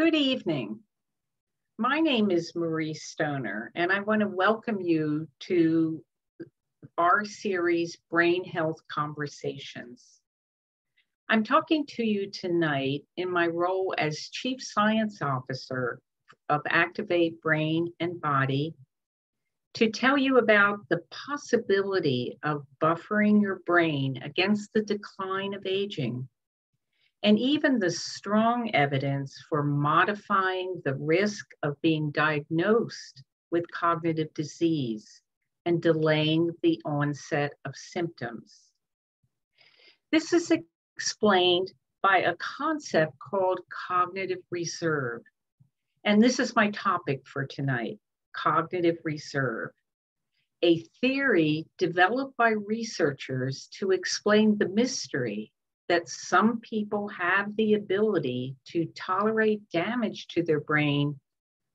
Good evening. My name is Marie Stoner, and I want to welcome you to our series, Brain Health Conversations. I'm talking to you tonight in my role as Chief Science Officer of Activate Brain and Body to tell you about the possibility of buffering your brain against the decline of aging, and even the strong evidence for modifying the risk of being diagnosed with cognitive disease and delaying the onset of symptoms. This is explained by a concept called cognitive reserve. And this is my topic for tonight cognitive reserve, a theory developed by researchers to explain the mystery that some people have the ability to tolerate damage to their brain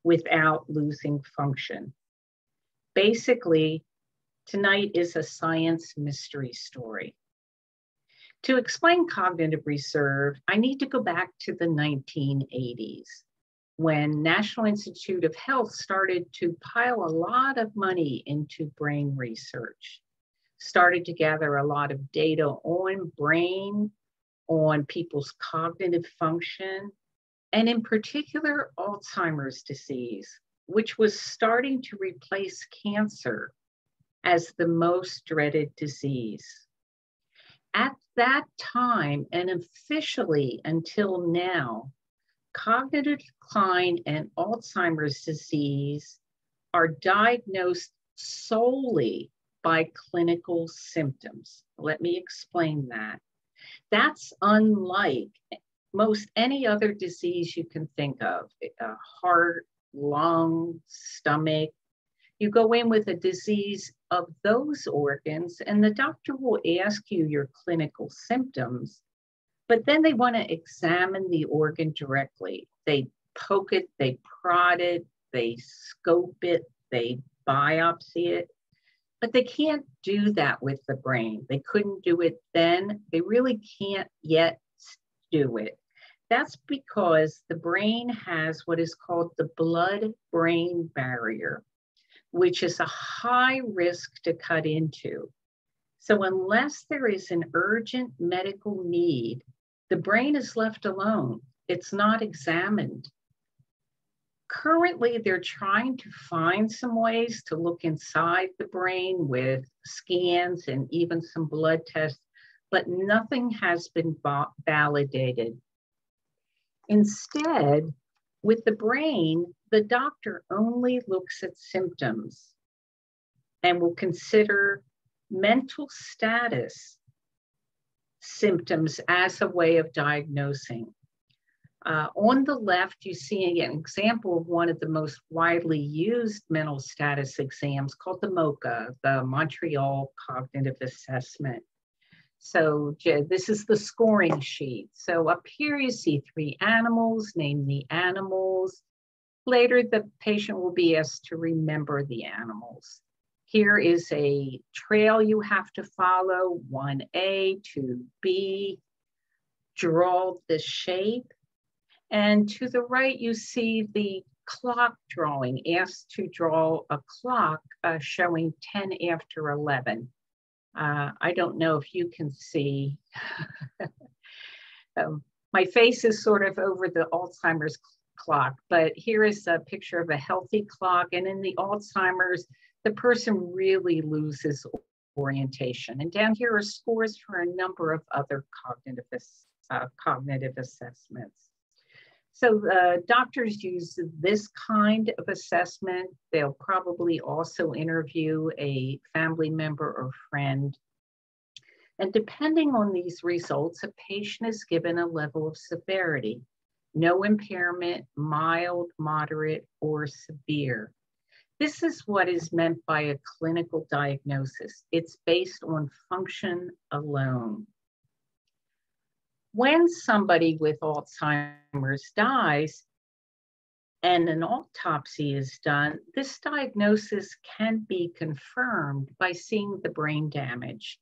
without losing function. Basically, tonight is a science mystery story. To explain cognitive reserve, I need to go back to the 1980s when National Institute of Health started to pile a lot of money into brain research, started to gather a lot of data on brain, on people's cognitive function, and in particular, Alzheimer's disease, which was starting to replace cancer as the most dreaded disease. At that time, and officially until now, cognitive decline and Alzheimer's disease are diagnosed solely by clinical symptoms. Let me explain that. That's unlike most any other disease you can think of a heart, lung, stomach. You go in with a disease of those organs, and the doctor will ask you your clinical symptoms but then they want to examine the organ directly. They poke it, they prod it, they scope it, they biopsy it. But they can't do that with the brain. They couldn't do it then. They really can't yet do it. That's because the brain has what is called the blood brain barrier, which is a high risk to cut into. So, unless there is an urgent medical need, the brain is left alone, it's not examined. Currently, they're trying to find some ways to look inside the brain with scans and even some blood tests, but nothing has been validated. Instead, with the brain, the doctor only looks at symptoms and will consider mental status symptoms as a way of diagnosing. Uh, on the left, you see an example of one of the most widely used mental status exams called the MoCA, the Montreal Cognitive Assessment. So this is the scoring sheet. So up here you see three animals, name the animals. Later, the patient will be asked to remember the animals. Here is a trail you have to follow, 1A, 2B. Draw the shape. And to the right, you see the clock drawing, asked to draw a clock uh, showing 10 after 11. Uh, I don't know if you can see. um, my face is sort of over the Alzheimer's clock, but here is a picture of a healthy clock. And in the Alzheimer's, the person really loses orientation. And down here are scores for a number of other cognitive, uh, cognitive assessments. So uh, doctors use this kind of assessment. They'll probably also interview a family member or friend. And depending on these results, a patient is given a level of severity, no impairment, mild, moderate, or severe. This is what is meant by a clinical diagnosis. It's based on function alone. When somebody with Alzheimer's dies and an autopsy is done, this diagnosis can be confirmed by seeing the brain damage.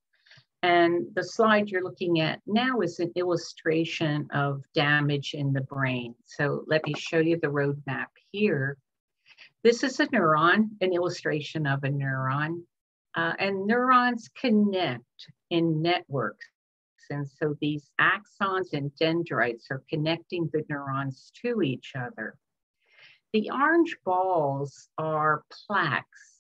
And the slide you're looking at now is an illustration of damage in the brain. So let me show you the roadmap here. This is a neuron, an illustration of a neuron. Uh, and neurons connect in networks. And so these axons and dendrites are connecting the neurons to each other. The orange balls are plaques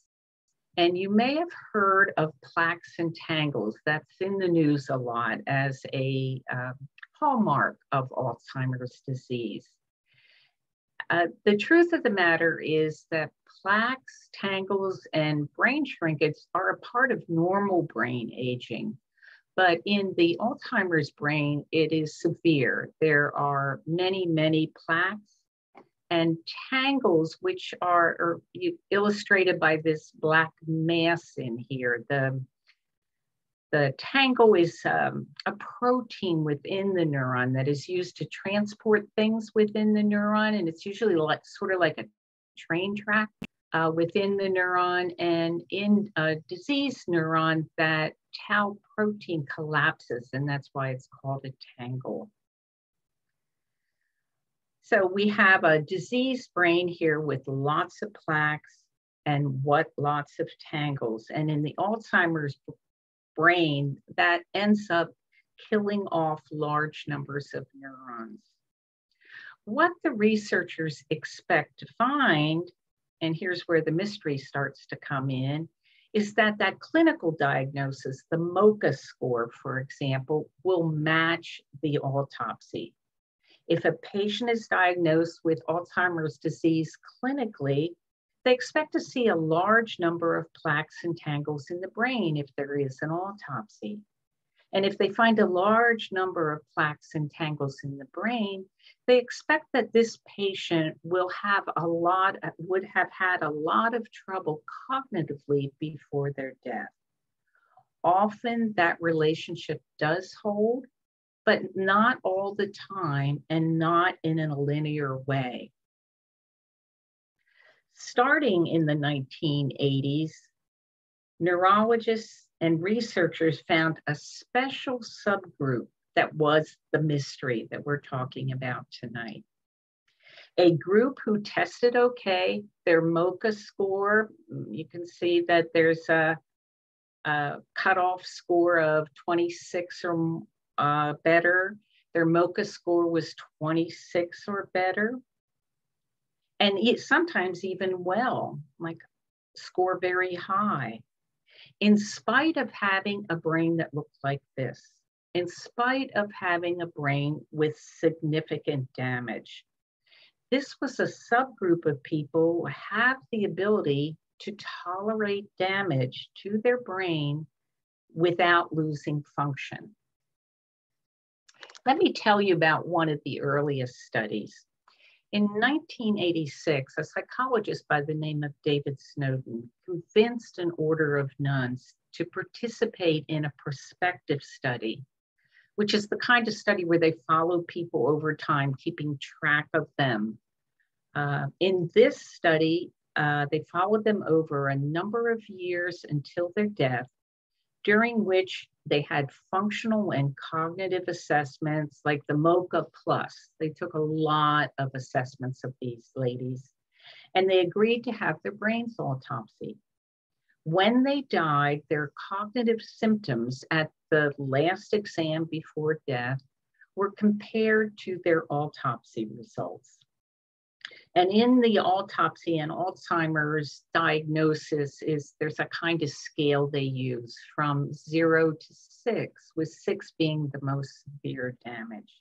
and you may have heard of plaques and tangles. That's in the news a lot as a uh, hallmark of Alzheimer's disease. Uh, the truth of the matter is that plaques, tangles, and brain shrinkage are a part of normal brain aging. But in the Alzheimer's brain, it is severe. There are many, many plaques and tangles, which are, are illustrated by this black mass in here. The, the tangle is um, a protein within the neuron that is used to transport things within the neuron, and it's usually like sort of like a train track uh, within the neuron. And in a diseased neuron, that tau protein collapses, and that's why it's called a tangle. So we have a diseased brain here with lots of plaques and what lots of tangles. And in the Alzheimer's brain, that ends up killing off large numbers of neurons. What the researchers expect to find, and here's where the mystery starts to come in, is that that clinical diagnosis, the MoCA score, for example, will match the autopsy. If a patient is diagnosed with Alzheimer's disease clinically, they expect to see a large number of plaques and tangles in the brain if there is an autopsy. And if they find a large number of plaques and tangles in the brain, they expect that this patient will have a lot, would have had a lot of trouble cognitively before their death. Often that relationship does hold, but not all the time and not in a linear way. Starting in the 1980s, neurologists and researchers found a special subgroup that was the mystery that we're talking about tonight. A group who tested okay, their MoCA score, you can see that there's a, a cutoff score of 26 or uh, better. Their MoCA score was 26 or better. And sometimes even well, like score very high. In spite of having a brain that looks like this, in spite of having a brain with significant damage, this was a subgroup of people who have the ability to tolerate damage to their brain without losing function. Let me tell you about one of the earliest studies. In 1986, a psychologist by the name of David Snowdon convinced an order of nuns to participate in a prospective study, which is the kind of study where they follow people over time, keeping track of them. Uh, in this study, uh, they followed them over a number of years until their death, during which they had functional and cognitive assessments like the MoCA Plus. They took a lot of assessments of these ladies and they agreed to have their brains autopsy. When they died, their cognitive symptoms at the last exam before death were compared to their autopsy results. And in the autopsy and Alzheimer's diagnosis is there's a kind of scale they use from zero to six, with six being the most severe damage.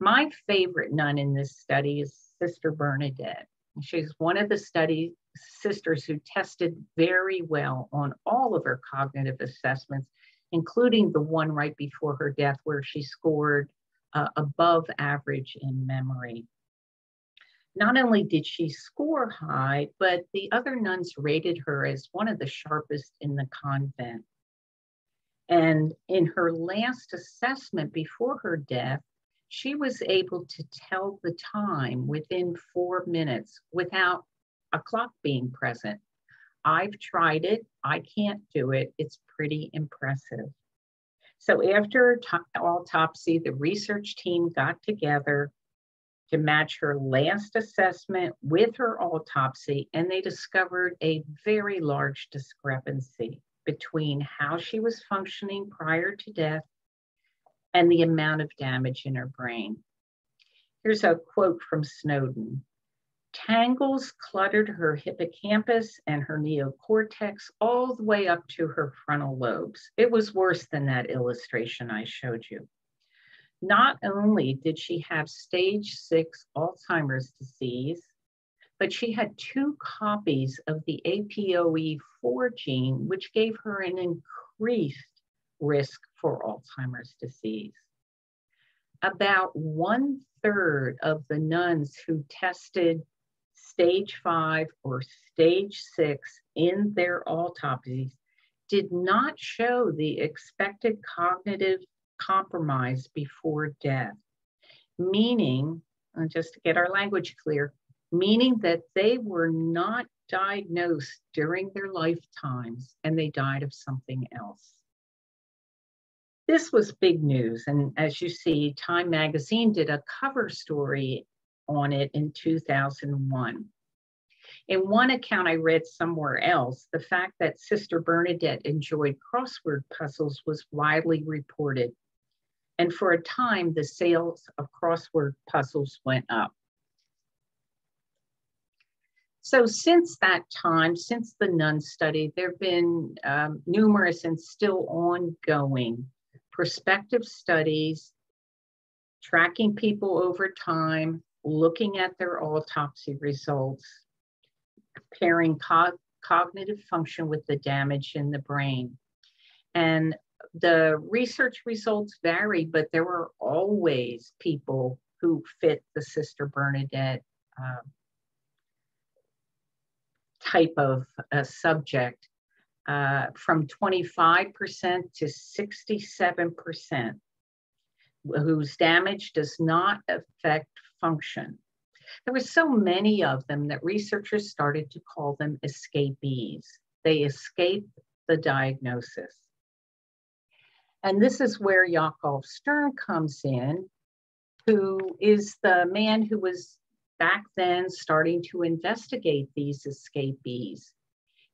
My favorite nun in this study is Sister Bernadette. She's one of the study sisters who tested very well on all of her cognitive assessments, including the one right before her death where she scored uh, above average in memory not only did she score high, but the other nuns rated her as one of the sharpest in the convent. And in her last assessment before her death, she was able to tell the time within four minutes without a clock being present. I've tried it, I can't do it. It's pretty impressive. So after autopsy, the research team got together to match her last assessment with her autopsy, and they discovered a very large discrepancy between how she was functioning prior to death and the amount of damage in her brain. Here's a quote from Snowdon Tangles cluttered her hippocampus and her neocortex all the way up to her frontal lobes. It was worse than that illustration I showed you. Not only did she have stage six Alzheimer's disease, but she had two copies of the APOE4 gene, which gave her an increased risk for Alzheimer's disease. About one third of the nuns who tested stage five or stage six in their autopsies did not show the expected cognitive compromise before death, meaning, uh, just to get our language clear, meaning that they were not diagnosed during their lifetimes and they died of something else. This was big news. And as you see, Time Magazine did a cover story on it in 2001. In one account I read somewhere else, the fact that Sister Bernadette enjoyed crossword puzzles was widely reported. And for a time, the sales of crossword puzzles went up. So since that time, since the nun study, there have been um, numerous and still ongoing prospective studies tracking people over time, looking at their autopsy results, comparing co cognitive function with the damage in the brain. And the research results vary, but there were always people who fit the Sister Bernadette uh, type of uh, subject uh, from 25% to 67%, whose damage does not affect function. There were so many of them that researchers started to call them escapees. They escaped the diagnosis. And this is where Yaakov Stern comes in, who is the man who was back then starting to investigate these escapees.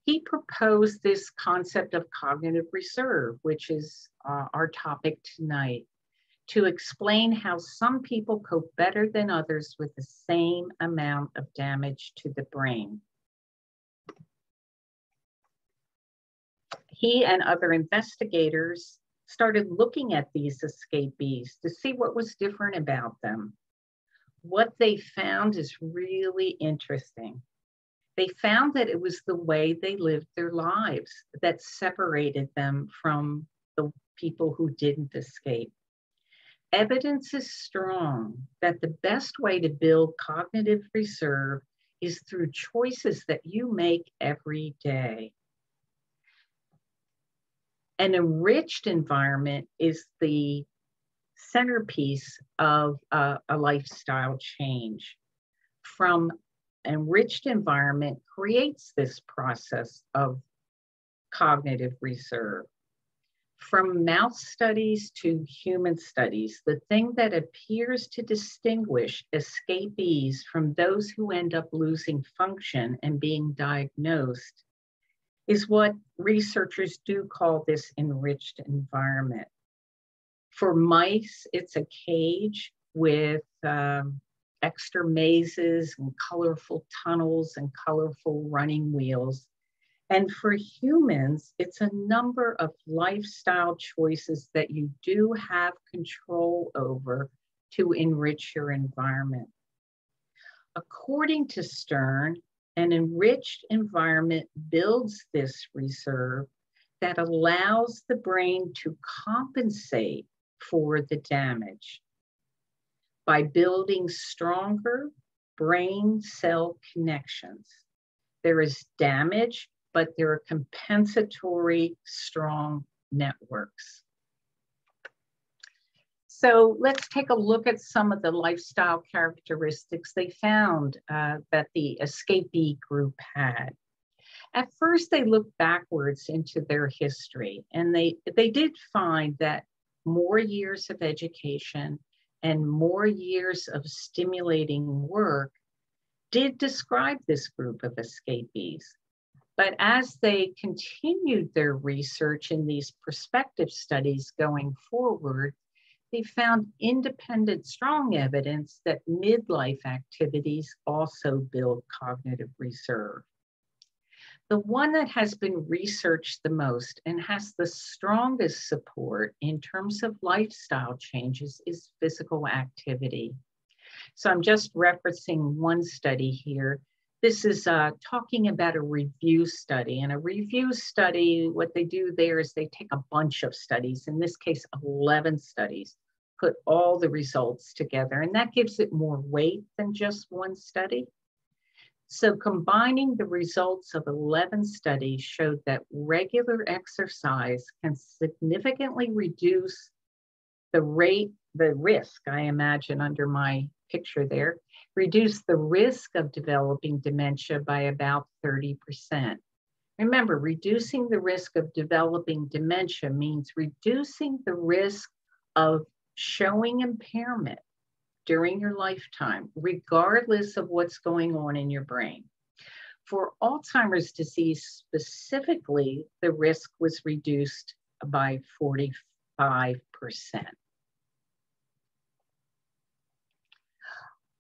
He proposed this concept of cognitive reserve, which is uh, our topic tonight to explain how some people cope better than others with the same amount of damage to the brain. He and other investigators started looking at these escapees to see what was different about them. What they found is really interesting. They found that it was the way they lived their lives that separated them from the people who didn't escape evidence is strong that the best way to build cognitive reserve is through choices that you make every day. An enriched environment is the centerpiece of a, lifestyle change. From enriched environment creates this process of cognitive reserve from mouse studies to human studies, the thing that appears to distinguish escapees from those who end up losing function and being diagnosed is what researchers do call this enriched environment. For mice, it's a cage with um, extra mazes and colorful tunnels and colorful running wheels and for humans, it's a number of lifestyle choices that you do have control over to enrich your environment. According to Stern, an enriched environment builds this reserve that allows the brain to compensate for the damage by building stronger brain cell connections. There is damage but there are compensatory strong networks. So let's take a look at some of the lifestyle characteristics they found uh, that the escapee group had. At first, they looked backwards into their history, and they, they did find that more years of education and more years of stimulating work did describe this group of escapees. But as they continued their research in these prospective studies going forward, they found independent, strong evidence that midlife activities also build cognitive reserve. The one that has been researched the most and has the strongest support in terms of lifestyle changes is physical activity. So I'm just referencing one study here this is uh, talking about a review study. And a review study, what they do there is they take a bunch of studies, in this case, 11 studies, put all the results together, and that gives it more weight than just one study. So combining the results of 11 studies showed that regular exercise can significantly reduce the rate, the risk, I imagine under my picture there, reduce the risk of developing dementia by about 30%. Remember, reducing the risk of developing dementia means reducing the risk of showing impairment during your lifetime, regardless of what's going on in your brain. For Alzheimer's disease specifically, the risk was reduced by 45%.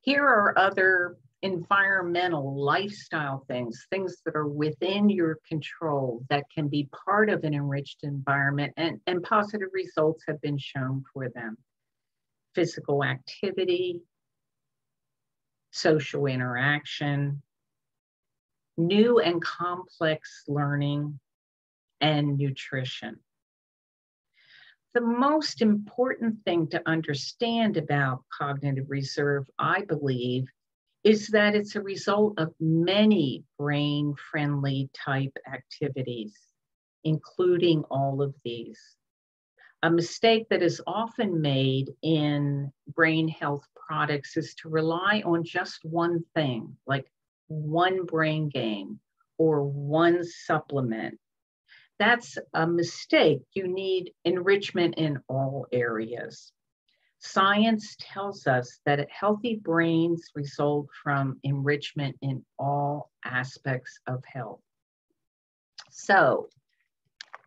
Here are other environmental lifestyle things, things that are within your control that can be part of an enriched environment, and, and positive results have been shown for them. Physical activity, social interaction, new and complex learning, and nutrition the most important thing to understand about cognitive reserve, I believe, is that it's a result of many brain friendly type activities, including all of these. A mistake that is often made in brain health products is to rely on just one thing, like one brain game or one supplement that's a mistake. You need enrichment in all areas. Science tells us that healthy brains result from enrichment in all aspects of health. So,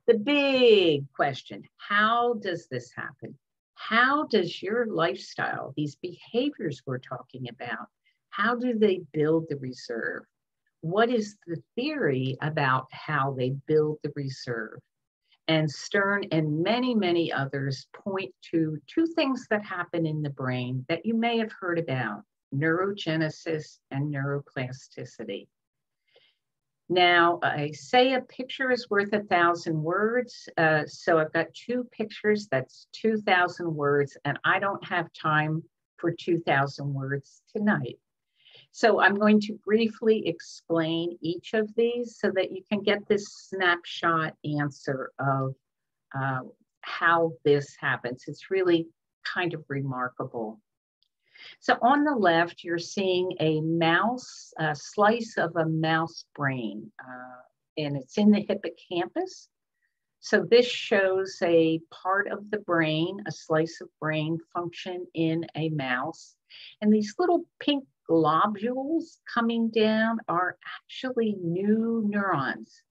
the big question how does this happen? How does your lifestyle, these behaviors we're talking about, how do they build the reserve? what is the theory about how they build the reserve? And Stern and many, many others point to two things that happen in the brain that you may have heard about neurogenesis and neuroplasticity. Now, I say a picture is worth a thousand words. Uh, so I've got two pictures, that's 2,000 words, and I don't have time for 2,000 words tonight. So I'm going to briefly explain each of these so that you can get this snapshot answer of uh, how this happens. It's really kind of remarkable. So on the left, you're seeing a mouse, a slice of a mouse brain, uh, and it's in the hippocampus. So this shows a part of the brain, a slice of brain function in a mouse. And these little pink globules coming down are actually new neurons,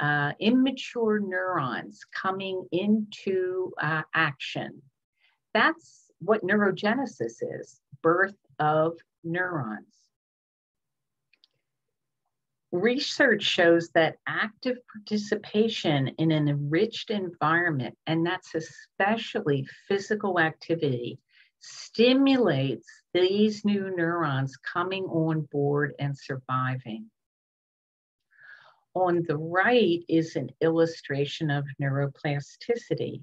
uh, immature neurons coming into uh, action. That's what neurogenesis is birth of neurons. Research shows that active participation in an enriched environment, and that's especially physical activity, stimulates these new neurons coming on board and surviving. On the right is an illustration of neuroplasticity.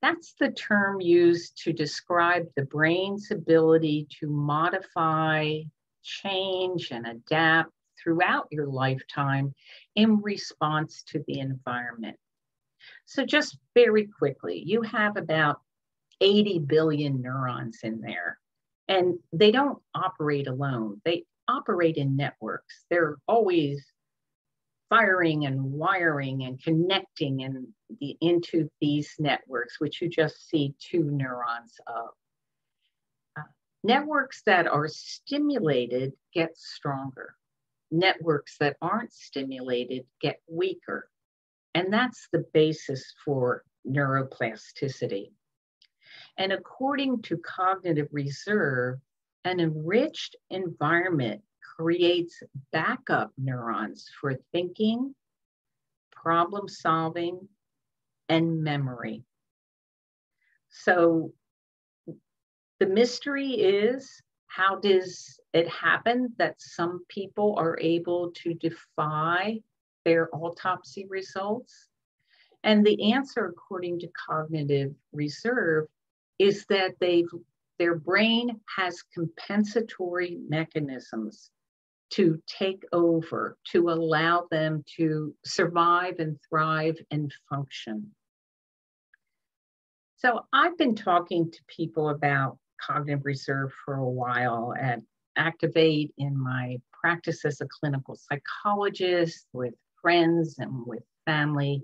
That's the term used to describe the brain's ability to modify, change, and adapt throughout your lifetime in response to the environment. So, just very quickly, you have about 80 billion neurons in there. And they don't operate alone, they operate in networks. They're always firing and wiring and connecting in the, into these networks, which you just see two neurons of. Uh, networks that are stimulated get stronger. Networks that aren't stimulated get weaker. And that's the basis for neuroplasticity. And according to cognitive reserve, an enriched environment creates backup neurons for thinking, problem solving, and memory. So the mystery is how does it happen that some people are able to defy their autopsy results? And the answer, according to cognitive reserve, is that they've their brain has compensatory mechanisms to take over, to allow them to survive and thrive and function. So I've been talking to people about cognitive reserve for a while at Activate in my practice as a clinical psychologist with friends and with family.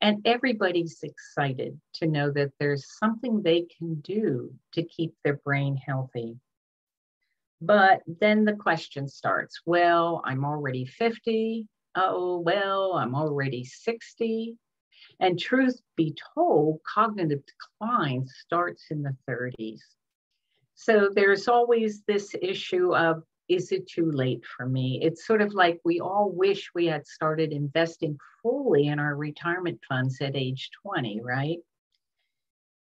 And everybody's excited to know that there's something they can do to keep their brain healthy. But then the question starts well, I'm already 50. Oh, well, I'm already 60. And truth be told, cognitive decline starts in the 30s. So there's always this issue of is it too late for me? It's sort of like we all wish we had started investing fully in our retirement funds at age 20, right?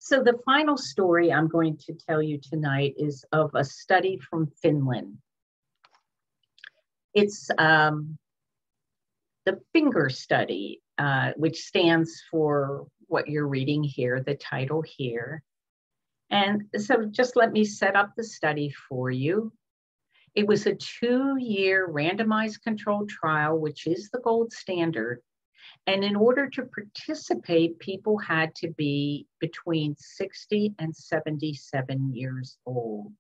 So, the final story I'm going to tell you tonight is of a study from Finland. It's um, the FINGER study, uh, which stands for what you're reading here, the title here. And so, just let me set up the study for you. It was a two year randomized controlled trial, which is the gold standard and in order to participate, people had to be between 60 and 77 years old.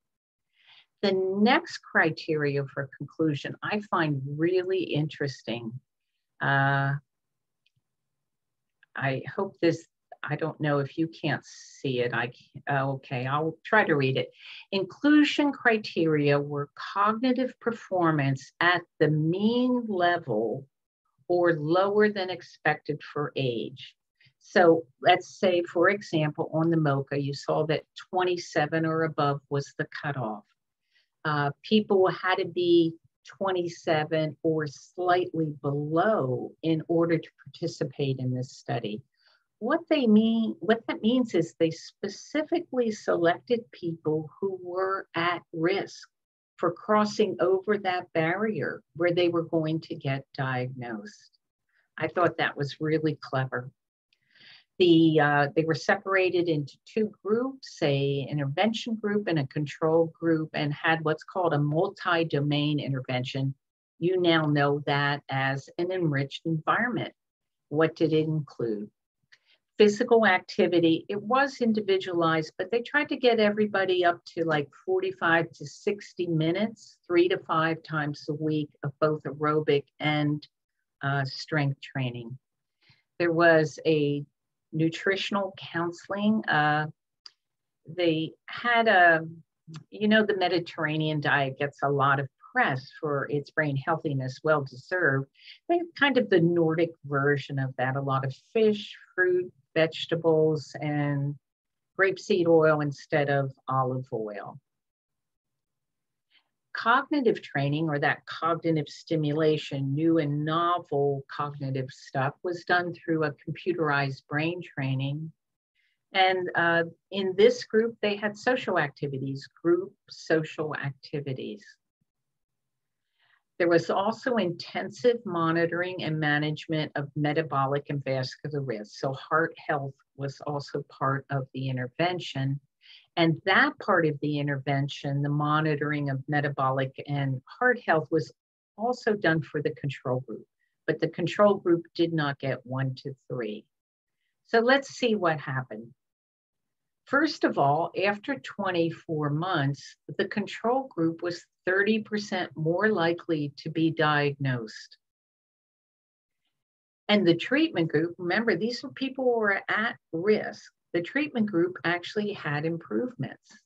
The next criteria for conclusion I find really interesting. Uh, I hope this, I don't know if you can't see it. I uh, okay, I'll try to read it. Inclusion criteria were cognitive performance at the mean level or lower than expected for age. So let's say, for example, on the MoCA, you saw that 27 or above was the cutoff. Uh, people had to be 27 or slightly below in order to participate in this study. What they mean, what that means is they specifically selected people who were at risk for crossing over that barrier where they were going to get diagnosed. I thought that was really clever. The, uh, they were separated into two groups, a intervention group and a control group, and had what's called a multi-domain intervention. You now know that as an enriched environment. What did it include? Physical activity. It was individualized, but they tried to get everybody up to like 45 to 60 minutes, three to five times a week of both aerobic and uh, strength training. There was a nutritional counseling. Uh, they had a, you know, the Mediterranean diet gets a lot of press for its brain healthiness, well deserved. They kind of the Nordic version of that, a lot of fish, fruit, vegetables and grapeseed oil instead of olive oil. Cognitive training or that cognitive stimulation, new and novel cognitive stuff was done through a computerized brain training. And uh, in this group, they had social activities, group social activities. There was also intensive monitoring and management of metabolic and vascular risk. So, heart health was also part of the intervention. And that part of the intervention, the monitoring of metabolic and heart health, was also done for the control group. But the control group did not get one to three. So, let's see what happened. First of all, after 24 months, the control group was 30% more likely to be diagnosed. And the treatment group, remember, these were people who were at risk. The treatment group actually had improvements.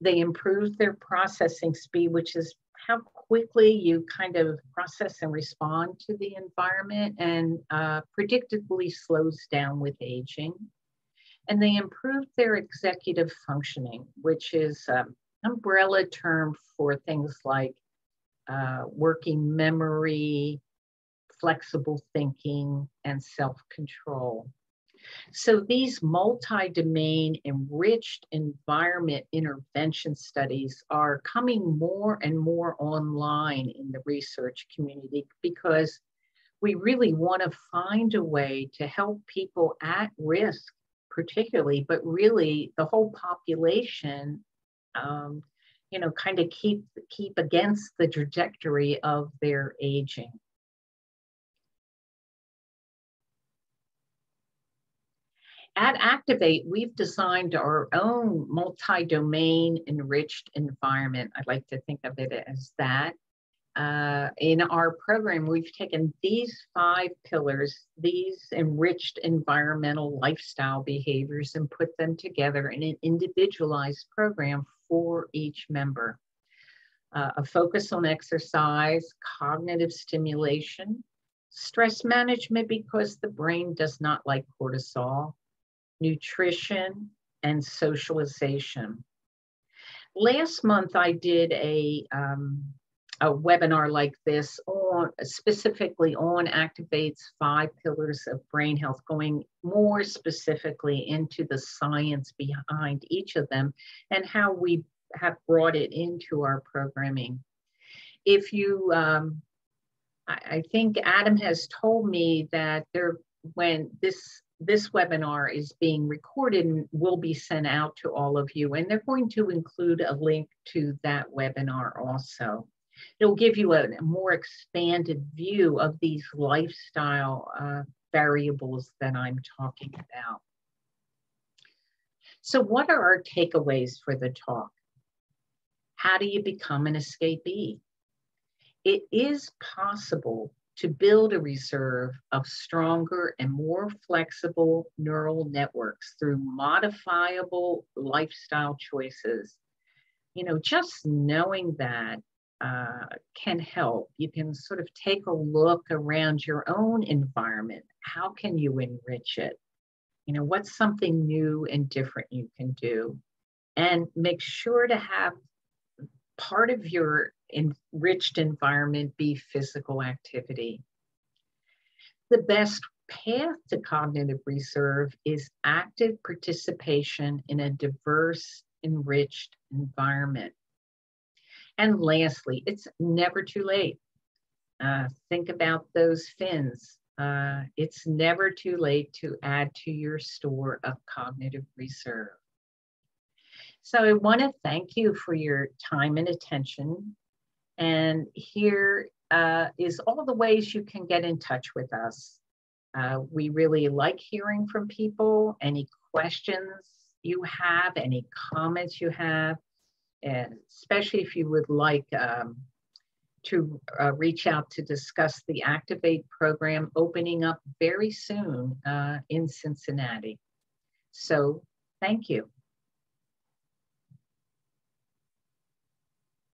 They improved their processing speed, which is how quickly you kind of process and respond to the environment and uh, predictably slows down with aging. And they improved their executive functioning, which is um, umbrella term for things like uh, working memory, flexible thinking, and self-control. So these multi-domain enriched environment intervention studies are coming more and more online in the research community because we really want to find a way to help people at risk particularly, but really the whole population, um, you know, kind of keep, keep against the trajectory of their aging. At Activate, we've designed our own multi-domain enriched environment. I'd like to think of it as that. Uh, in our program, we've taken these five pillars, these enriched environmental lifestyle behaviors, and put them together in an individualized program for each member. Uh, a focus on exercise, cognitive stimulation, stress management because the brain does not like cortisol, nutrition, and socialization. Last month, I did a, um, a webinar like this on specifically on Activate's five pillars of brain health, going more specifically into the science behind each of them and how we have brought it into our programming. If you, um, I, I think Adam has told me that there, when this this webinar is being recorded and will be sent out to all of you. And they're going to include a link to that webinar also. It'll give you a, more expanded view of these lifestyle uh, variables that I'm talking about. So what are our takeaways for the talk? How do you become an escapee? It is possible to build a reserve of stronger and more flexible neural networks through modifiable lifestyle choices. You know, just knowing that uh, can help. You can sort of take a look around your own environment. How can you enrich it? You know, what's something new and different you can do? And make sure to have part of your enriched environment be physical activity. The best path to cognitive reserve is active participation in a diverse, enriched environment. And lastly, it's never too late. Uh, think about those Finns. Uh, it's never too late to add to your store of cognitive reserve. So I want to thank you for your time and attention. And here uh, is all the ways you can get in touch with us. Uh, we really like hearing from people. Any questions you have, any comments you have, and especially if you would like um, to uh, reach out to discuss the Activate program opening up very soon uh, in Cincinnati. So thank you.